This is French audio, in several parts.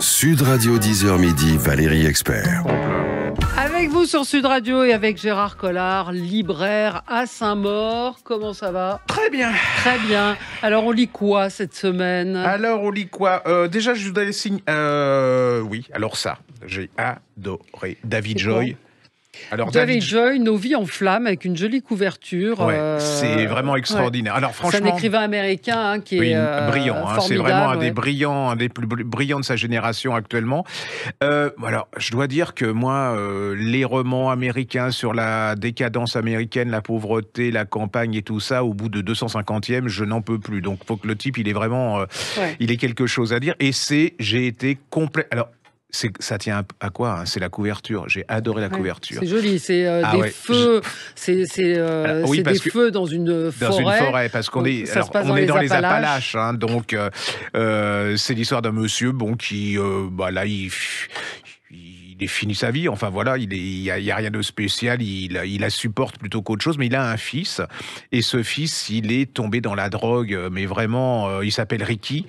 Sud Radio 10h midi, Valérie Expert. Avec vous sur Sud Radio et avec Gérard Collard, libraire à Saint-Maur. Comment ça va? Très bien. Très bien. Alors on lit quoi cette semaine? Alors on lit quoi? Euh, Déjà, je vous donne les signes. Euh, oui, alors ça, j'ai adoré David Joy. Alors David Joy, Nos vies en flammes, avec une jolie couverture. Ouais, euh, c'est vraiment ouais. extraordinaire. Alors C'est un franchement, écrivain américain hein, qui oui, est euh, brillant. hein, c'est vraiment un ouais. des brillants, un des plus br- brillants de sa génération actuellement. Euh, alors, je dois dire que moi, les romans américains sur la décadence américaine, la pauvreté, la campagne et tout ça, au bout de 250e, je n'en peux plus. Donc, faut que le type, il est vraiment, il ait quelque chose à dire. Et c'est, j'ai été complet. Alors. C'est- Ça tient à quoi hein C'est la couverture. J'ai adoré la Ouais, couverture. C'est joli, c'est euh, Ah des ouais, feux, c'est euh, oui, parce des que- feux dans une forêt. Dans une forêt, parce qu'on est, alors, on dans est les dans les Appalaches. Appalaches, hein, donc euh, c'est l'histoire d'un monsieur, bon, qui, bah là, il, il est fini sa vie. Enfin voilà, il est, il y a, il rien de spécial. Il, il la supporte plutôt qu'autre chose, mais il a un fils, et ce fils, il est tombé dans la drogue, mais vraiment, euh, il s'appelle Ricky.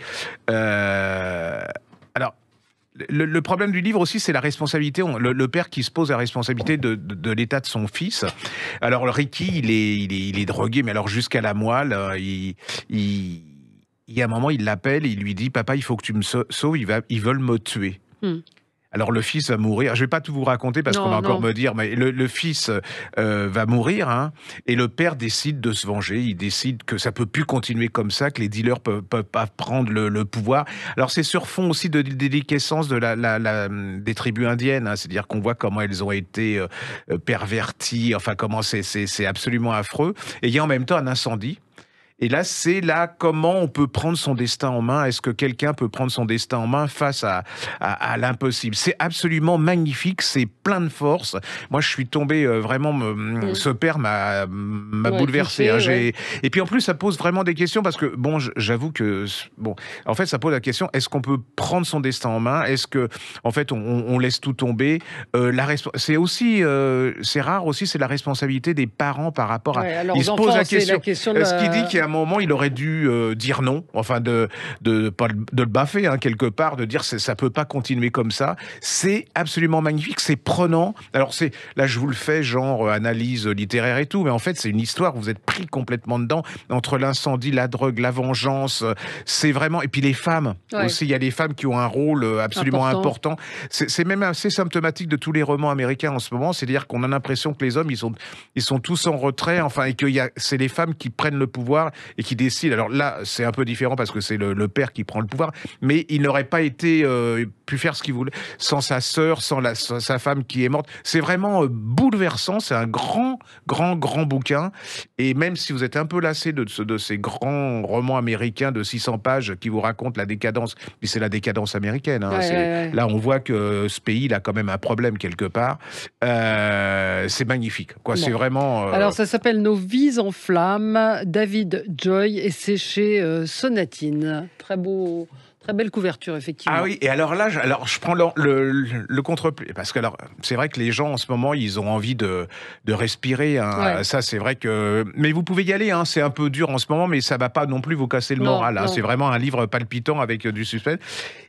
Euh, alors. Le, problème du livre aussi, c'est la responsabilité. on- Le, père qui se pose la responsabilité de, l'état de son fils. Alors, Ricky, il est, il est, il est drogué, mais alors jusqu'à la moelle. euh, Il, y a un moment, il l'appelle il lui dit Papa, il faut que tu me sau- sauves, ils veulent me tuer. Hmm. Alors le fils va mourir. Je vais pas tout vous raconter parce qu'on va encore me dire, mais le, le fils euh, va mourir hein, et le père décide de se venger. Il décide que ça peut plus continuer comme ça, que les dealers peuvent, peuvent pas prendre le, le pouvoir. Alors c'est sur fond aussi de déliquescence de la, la- la- des tribus indiennes, hein. c'est-à-dire qu'on voit comment elles ont été euh, perverties. Enfin comment c'est absolument affreux. Et il y a en même temps un incendie. Et là, c'est là comment on peut prendre son destin en main. Est-ce que quelqu'un peut prendre son destin en main face à, à, à l'impossible? C'est absolument magnifique, c'est plein de force. Moi, je suis tombé euh, vraiment. me- Mm. Ce père m'a Ouais, bouleversé. touché, hein. Ouais. Et puis en plus, ça pose vraiment des questions parce que bon, j'avoue que bon, en fait, ça pose la question est-ce qu'on peut prendre son destin en main? Est-ce que en fait, on, laisse tout tomber? Euh, La c'est aussi, euh, c'est rare aussi, c'est la responsabilité des parents par rapport à. Ouais, alors, il aux se enfants, pose la question. la question de Est-ce la- qu'il dit qu'à un moment, il aurait dû euh, dire non, enfin de de de le baffer hein, quelque part, de dire ça peut pas continuer comme ça. C'est absolument magnifique, c'est prenant. Alors c'est là, je vous le fais genre euh, analyse littéraire et tout, mais en fait c'est une histoire. où Vous êtes pris complètement dedans entre l'incendie, la drogue, la vengeance. euh, C'est vraiment et puis les femmes Ouais. aussi. Il y a des femmes qui ont un rôle absolument Important. important. C'est même assez symptomatique de tous les romans américains en ce moment. C'est-à-dire qu'on a l'impression que les hommes ils sont ils sont tous en retrait, enfin, et que c'est les femmes qui prennent le pouvoir et qui décident. Alors là, c'est un peu différent parce que c'est le, le père qui prend le pouvoir, mais il n'aurait pas été euh, pu faire ce qu'il voulait sans sa sœur, sans la, sa sa femme qui est morte. C'est vraiment euh, bouleversant. C'est un grand, grand, grand bouquin. Et même si vous êtes un peu lassé de, ce- de ces grands romans américains de 600 pages qui vous racontent la décadence, mais c'est la décadence américaine. hein. Ouais, ouais. Là, on voit que ce pays, il a quand même un problème quelque part. Euh, c'est magnifique. Quoi, Bon. c'est vraiment. euh, Alors ça s'appelle Nos vies en flammes, David Joy et c'est chez euh, Sonatine. Très beau, très belle couverture effectivement. Ah oui, et alors là, je, alors je prends le, le, le parce que alors, c'est vrai que les gens en ce moment, ils ont envie de, de respirer. hein. Ouais. Ça, c'est vrai que. Mais vous pouvez y aller, hein. c'est un peu dur en ce moment, mais ça va pas non plus vous casser le Non, moral. hein. C'est vraiment un livre palpitant avec euh, du suspense.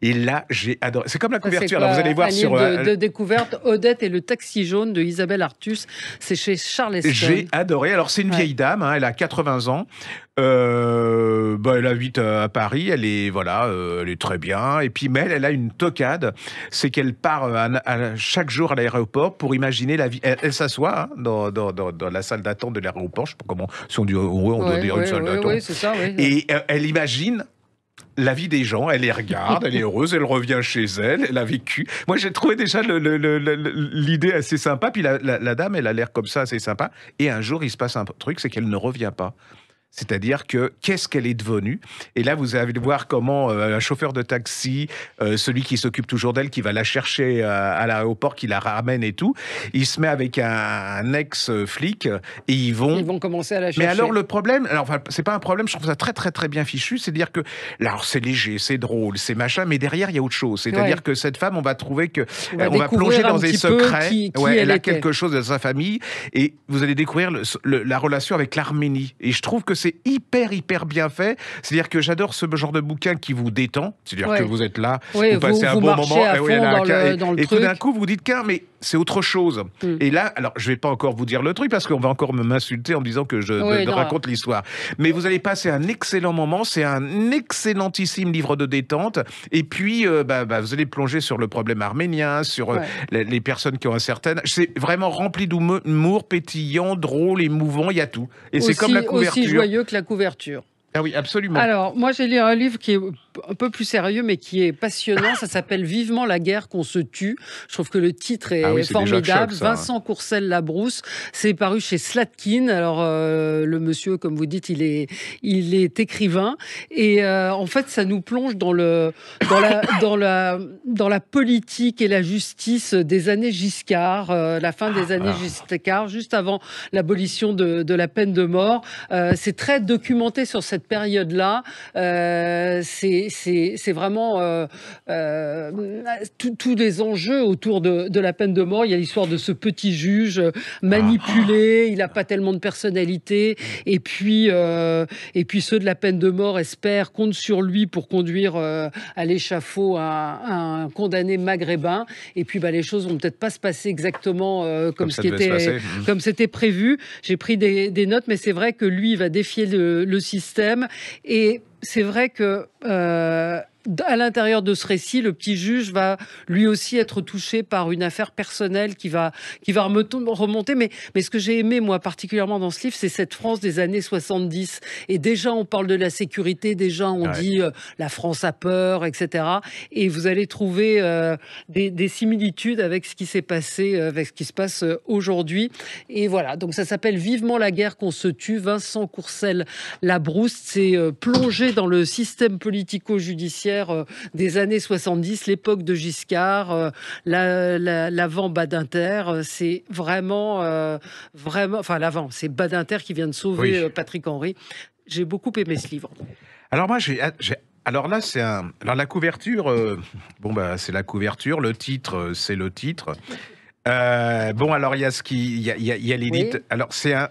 Et là, j'ai adoré. C'est comme la couverture. quoi, Alors, vous allez voir un sur. livre euh, de, de découverte Odette et le taxi jaune de Isabelle Artus. C'est chez Charles. J'ai adoré. Alors, c'est une Ouais. vieille dame, elle a 80 ans. Euh, bah, elle habite à Paris, elle est, voilà, euh, elle est très bien. Et puis, mais elle, elle a une tocade, c'est qu'elle part euh, à- à- chaque jour à l'aéroport pour imaginer la vie. Elle, elle s'assoit hein, dans, dans, dans, dans la salle d'attente de l'aéroport, je sais pas comment, si on dit, on doit Ouais, dire ouais, une salle ouais, d'attente. ça. Et euh, elle imagine la vie des gens, elle les regarde, elle est heureuse, elle revient chez elle, elle a vécu. Moi, j'ai trouvé déjà l'idée assez sympa. Puis la, la- la dame, elle a l'air comme ça, assez sympa. Et un jour, il se passe un truc, c'est qu'elle ne revient pas. C'est-à-dire que qu'est-ce qu'elle est devenue? Et là, vous allez voir comment euh, un chauffeur de taxi, euh, celui qui s'occupe toujours d'elle, qui va la chercher euh, à l'aéroport, qui la ramène et tout, il se met avec un, un ex-flic et ils vont Ils vont commencer à la chercher. mais alors le problème, alors enfin, c'est pas un problème, je trouve ça très très très bien fichu, c'est-à-dire que là alors, c'est léger, c'est drôle, c'est machin, mais derrière il y a autre chose, c'est-à-dire Ouais. que cette femme, on va trouver que On va on va découvrir plonger dans des secrets, qui- qui Ouais, elle elle a quelque chose de sa famille et vous allez découvrir le- le- la relation avec l'Arménie. Et je trouve que c'est hyper, hyper bien fait. C'est-à-dire que j'adore ce genre de bouquin qui vous détend. C'est-à-dire Ouais. que vous êtes là, vous passez vous- un vous bon moment. à et oui, fond là, dans le- et- dans le et tout d'un coup, vous dites qu'un, mais c'est autre chose. Mm. Et là, alors, je vais pas encore vous dire le truc parce qu'on va encore m'insulter en me disant que je Oui, non. raconte l'histoire. Mais vous allez passer un excellent moment. C'est un excellentissime livre de détente. Et puis, euh, bah, bah, vous allez plonger sur le problème arménien, sur euh, Ouais. les, les personnes qui ont un certain. C'est vraiment rempli d'humour, pétillant, drôle, émouvant. Il y a tout. Et c'est comme la couverture. Que la couverture. Ah oui, absolument. Alors, moi, j'ai lu un livre qui est un peu plus sérieux, mais qui est passionnant. Ça s'appelle Vivement la guerre qu'on se tue. Je trouve que le titre est Ah oui, formidable. choc, ça, hein. Vincent Courcelles-Labrousse. C'est paru chez Slatkin. Alors, euh, le monsieur, comme vous dites, il est, il est écrivain. Et euh, en fait, ça nous plonge dans, le, dans, la, dans, la, dans la politique et la justice des années Giscard, euh, la fin des années Ah. Giscard, juste avant l'abolition de, de la peine de mort. C'est très documenté sur cette période-là. C'est c'est- vraiment euh, euh, tous- les enjeux autour de, de la peine de mort. Il y a l'histoire de ce petit juge euh, manipulé, il n'a pas tellement de personnalité. Et puis, euh, et puis ceux de la peine de mort espèrent, comptent sur lui pour conduire euh, à l'échafaud un, un condamné maghrébin. Et puis bah, les choses vont peut-être pas se passer exactement comme, ce qui était passer. Mhm. comme c'était prévu. J'ai pris des, des notes, mais c'est vrai que lui, il va défier le, le système. Et c'est vrai que euh, à l'intérieur de ce récit, le petit juge va lui aussi être touché par une affaire personnelle qui va, qui va remonter-. Mais, mais ce que j'ai aimé, moi, particulièrement dans ce livre, c'est cette France des années 70. Et déjà, on parle de la sécurité, déjà, on Ouais. dit euh, la France a peur, etc. Et vous allez trouver euh, des, des similitudes avec ce qui s'est passé, euh, avec ce qui se passe aujourd'hui. Et voilà, donc ça s'appelle Vivement la guerre qu'on se tue. Vincent Courcelles Labrousse s'est euh, plongé dans le système politico-judiciaire euh, des années 70, l'époque de Giscard, euh, la- la- l'avant Badinter. euh, C'est vraiment, euh, vraiment, enfin l'avant, c'est Badinter qui vient de sauver Oui. Patrick Henry. J'ai beaucoup aimé ce livre. Alors moi, j'ai, j'ai- alors là, c'est un, alors la couverture, euh, bon bah c'est la couverture, le titre, c'est le titre. Euh, bon alors il y a ce qui, il y a, y a- il y a l'élite. Oui. Alors c'est un,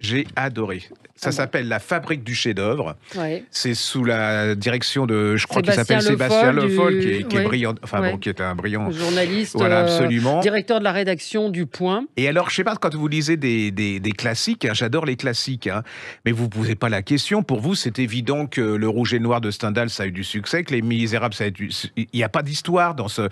j'ai adoré. Ça Ah bon. s'appelle La Fabrique du chef-d'œuvre. Ouais. C'est sous la direction de, je crois qu'il s'appelle Sébastien Le Foll du- qui est, qui est ouais. brillant, enfin Ouais. bon, qui est un brillant. Journaliste, Voilà, euh, absolument. directeur de la rédaction du Point. Et alors, je sais pas, quand vous lisez des, des, des classiques, hein, j'adore les classiques, hein, mais vous ne posez pas la question. Pour vous, c'est évident que Le Rouge et Noir de Stendhal, ça a eu du succès, que Les Misérables, ça a eu du... Il n'y a pas d'histoire dans ce...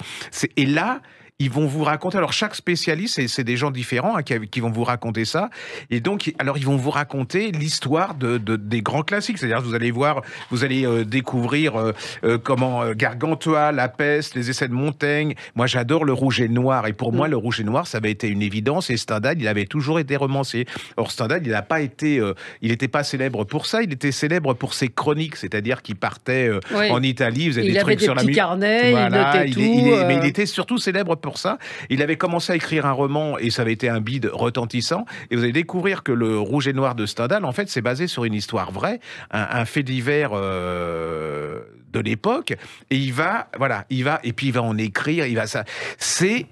Et là, ils vont vous raconter. Alors chaque spécialiste, c'est des gens différents hein, qui, qui vont vous raconter ça. Et donc, alors ils vont vous raconter l'histoire de, de- des grands classiques. C'est-à-dire, vous allez voir, vous allez euh, découvrir euh, euh, comment Gargantua, La Peste, les essais de Montaigne. Moi, j'adore le Rouge et Noir. Et pour Mm. moi, le Rouge et Noir, ça avait été une évidence. Et Stendhal, il avait toujours été romancier. Or, Stendhal, il n'a pas été, il n'était pas célèbre pour ça. Il était célèbre pour ses chroniques, c'est-à-dire qu'il partait Oui. en Italie, il faisait Il des trucs des sur la musique. carnets, Voilà, il notait il tout. il mais il était surtout célèbre pour ça. Il avait commencé à écrire un roman et ça avait été un bide retentissant. Et vous allez découvrir que le Rouge et Noir de Stendhal, en fait, c'est basé sur une histoire vraie, un, fait divers euh, de l'époque. Et il va, voilà, il va, et puis il va en écrire. Il va ça. C'est,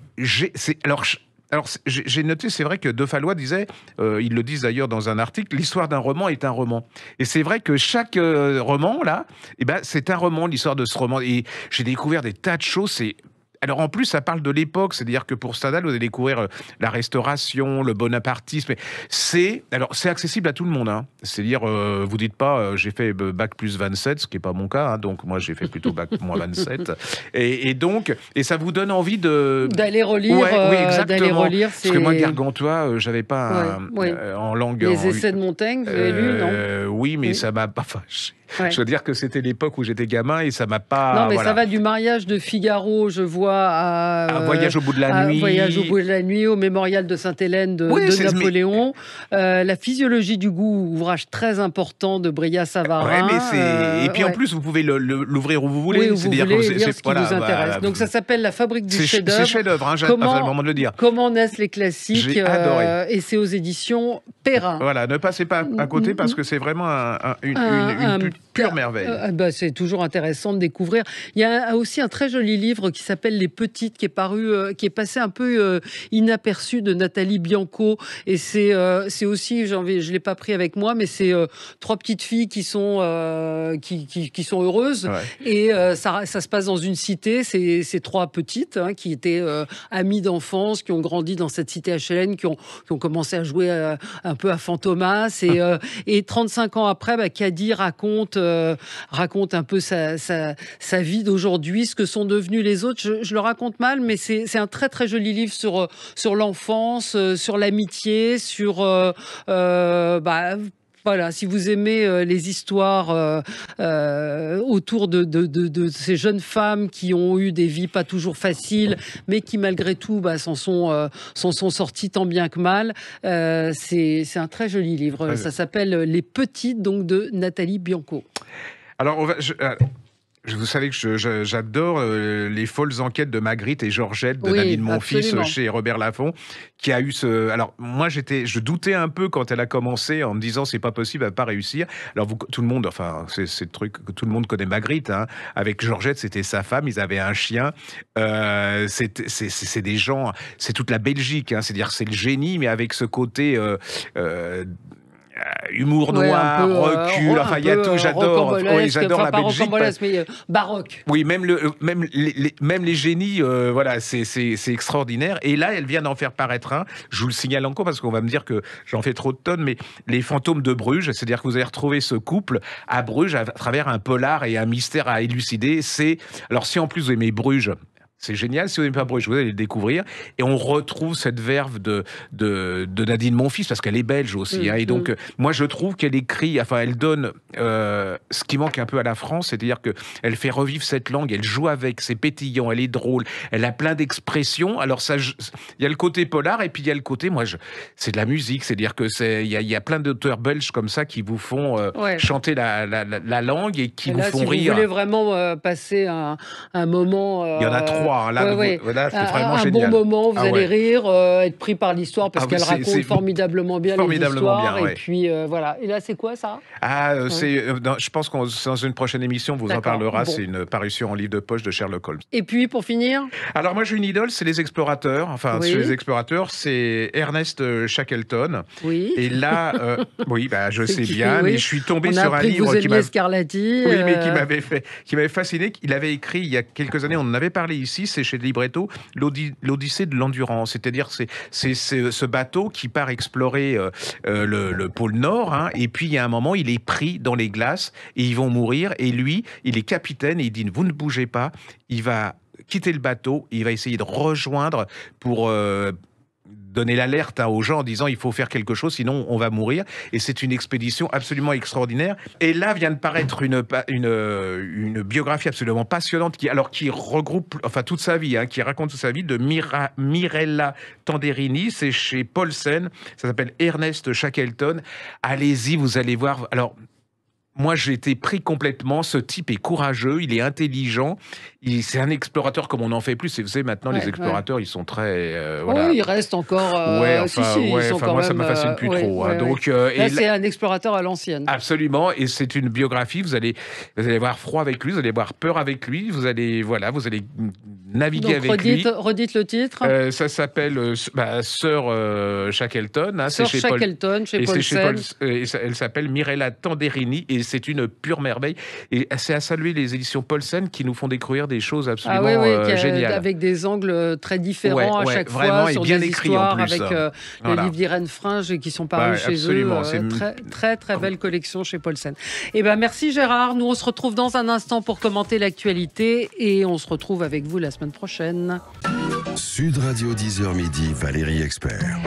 alors. alors, j'ai noté, c'est vrai que De Fallois disait, euh, ils le disent d'ailleurs dans un article, l'histoire d'un roman est un roman. Et c'est vrai que chaque euh, roman, là, eh ben, c'est un roman, l'histoire de ce roman. Et j'ai découvert des tas de choses. C'est alors en plus, ça parle de l'époque, c'est-à-dire que pour Stendhal, vous allez découvrir euh, la restauration, le bonapartisme. C'est alors c'est accessible à tout le monde. Hein. C'est-à-dire, euh, vous dites pas, euh, j'ai fait euh, bac plus 27, ce qui est pas mon cas. hein, donc moi, j'ai fait plutôt bac moins 27. Et, et donc, et ça vous donne envie de D'aller relire, Ouais, oui, euh, d'aller exactement. relire, Parce que moi, Gargantua, j'avais pas un- Ouais, ouais. en langue. les en- essais de Montaigne, vous avez lu, non? Oui, mais Oui. ça m'a pas fâché. Ouais. Je veux dire que c'était l'époque où j'étais gamin et ça m'a pas. Non, mais voilà. ça va du mariage de Figaro, je vois, à. Un euh, voyage au bout de la à nuit. Voyage au bout de la nuit, au mémorial de Sainte-Hélène de, Oui, de c'est- mais- Napoléon. Euh, la physiologie du goût, ouvrage très important de Bria Savarin. Ouais, mais c'est Euh, et puis en plus vous pouvez l'ouvrir où vous voulez. oui, C'est-à-dire que c'est- ce qui vous intéresse. Donc ça s'appelle La fabrique du c'est c'est chef-d'œuvre. chef-d'œuvre. Hein, Comment- pas le moment de le dire. Comment naissent les classiques J'ai adoré. Et c'est aux éditions Perrin. Voilà, ne passez pas à côté parce que c'est vraiment un- un- une, Un- une- un pure merveille. Euh, bah, c'est toujours intéressant de découvrir. Il y a aussi un très joli livre qui s'appelle Les Petites, qui est paru, euh, qui est passé un peu euh, inaperçu de Nathalie Bianco. Et c'est c'est aussi, envie, je l'ai pas pris avec moi, mais c'est trois petites filles qui sont qui, qui, qui, sont heureuses. Et ça, ça se passe dans une cité. C'est ces trois petites hein, qui étaient amies d'enfance, qui ont grandi dans cette cité HLN, qui ont, qui ont commencé à jouer un peu à Fantomas. Et, et 35 ans après, bah, Caddy raconte euh, raconte un peu sa, sa, vie d'aujourd'hui, ce que sont devenus les autres. Je, le raconte mal, mais c'est un très très joli livre sur, euh, sur l'enfance, euh, sur l'amitié, sur... Bah, voilà, si vous aimez les histoires autour de, de, ces jeunes femmes qui ont eu des vies pas toujours faciles, mais qui malgré tout bah, s'en sont, sont sorties tant bien que mal, c'est un très joli livre. Ça s'appelle Les Petites, donc de Nathalie Bianco. Alors, on va, je, euh, vous savez que j'adore euh, les folles enquêtes de Magritte et Georgette de David Monfils chez Robert Laffont, qui a eu ce. Alors moi j'étais, je doutais un peu quand elle a commencé en me disant c'est pas possible, elle va pas réussir. Alors vous, tout le monde, enfin c'est le truc que tout le monde connaît Magritte. Hein. Avec Georgette, c'était sa femme, ils avaient un chien. Euh, c'est des gens, c'est toute la Belgique. Hein. C'est-à-dire c'est le génie, mais avec ce côté. Euh, euh, humour noir, euh, recul, enfin il y a tout, j'adore, j'adore la Belgique. mais euh, baroque. Oui, même le, même les, même les génies, voilà, c'est c'est extraordinaire. Et là, elle vient d'en faire paraître un. Je vous le signale encore parce qu'on va me dire que j'en fais trop de tonnes, mais les fantômes de Bruges, c'est-à-dire que vous allez retrouver ce couple à Bruges à travers un polar et un mystère à élucider. C'est alors si en plus vous aimez Bruges, c'est génial. Si vous n'aimez pas Bruges, vous allez le découvrir. Et on retrouve cette verve de, de, de Nadine Monfils, parce qu'elle est belge aussi. Mm, hein. et donc, mm. moi, je trouve qu'elle écrit, enfin, elle donne euh, ce qui manque un peu à la France, c'est-à-dire qu'elle fait revivre cette langue, elle joue avec, c'est pétillant, elle est drôle, elle a plein d'expressions. Alors, ça, il y a le côté polar, et puis il y a le côté, moi, c'est de la musique, c'est-à-dire que c'est, il y a, plein d'auteurs belges comme ça qui vous font euh, chanter la, la, langue et qui vous font si rire. Vous voulez vraiment euh, passer un, un moment. il y en a Là, c'est vraiment un, bon moment, vous ah allez rire, euh, être pris par l'histoire parce ah qu'elle raconte formidablement bien Bien, et puis euh, voilà. Et là, c'est quoi ça? Ah, euh, c'est. je pense qu'on dans une prochaine émission, on vous en parlera. C'est une parution en livre de poche de Sherlock Holmes. Et puis pour finir? Alors moi, j'ai une idole, c'est les explorateurs. Enfin, les explorateurs, c'est Ernest Shackleton. Oui. Et là, oui, bah, je sais bien, mais je suis tombé sur un livre qui m'a. Scarlatti. Oui, mais qui m'avait fait, qui m'avait fasciné. Il avait écrit il y a quelques années, on en avait parlé ici c'est chez Libretto, l'Odyssée de l'endurance. C'est-à-dire, c'est ce bateau qui part explorer euh, euh, le, pôle Nord, hein, et puis il y a un moment, il est pris dans les glaces et ils vont mourir. Et lui, il est capitaine et il dit Vous ne bougez pas. Il va quitter le bateau, il va essayer de rejoindre pour. Euh, donner l'alerte hein, aux gens en disant il faut faire quelque chose, sinon on va mourir. Et c'est une expédition absolument extraordinaire. Et là vient de paraître une, une, une biographie absolument passionnante qui, alors, qui regroupe enfin, toute sa vie, hein, qui raconte toute sa vie de Mira, Mirella Tanderini. C'est chez Paulsen. Ça s'appelle Ernest Shackleton. Allez-y, vous allez voir. Alors, moi, j'ai été pris complètement. Ce type est courageux, il est intelligent. C'est un explorateur comme on n'en fait plus. Et vous savez, maintenant, les explorateurs, ils sont très. Euh, voilà. Oui, ils restent encore. Euh, ouais, enfin, moi, ça me fascine plus euh, trop. Hein. donc, euh, là, c'est un explorateur à l'ancienne. Absolument. Et c'est une biographie. Vous allez, vous allez avoir froid avec lui, vous allez avoir peur avec lui. Vous allez, voilà, vous allez naviguer avec redites, lui. Redites le titre. ça s'appelle bah, Sœur Shackleton. Hein, Sœur Shackleton, chez Paul, chez Paul et elle s'appelle Mirella Tanderini. Et c'est une pure merveille. Et c'est à saluer les éditions Paulsen qui nous font découvrir des choses absolument ah oui, oui, géniales. Avec des angles euh, très différents à chaque fois, sur bien des écrit histoires, en plus. avec euh, les livres d'Irène Fringe qui sont parus chez absolument, eux. Euh, très, très, très belle collection chez Paulsen. Et eh ben merci Gérard. Nous, on se retrouve dans un instant pour commenter l'actualité et on se retrouve avec vous la semaine prochaine. Sud Radio 10h midi, Valérie Expert.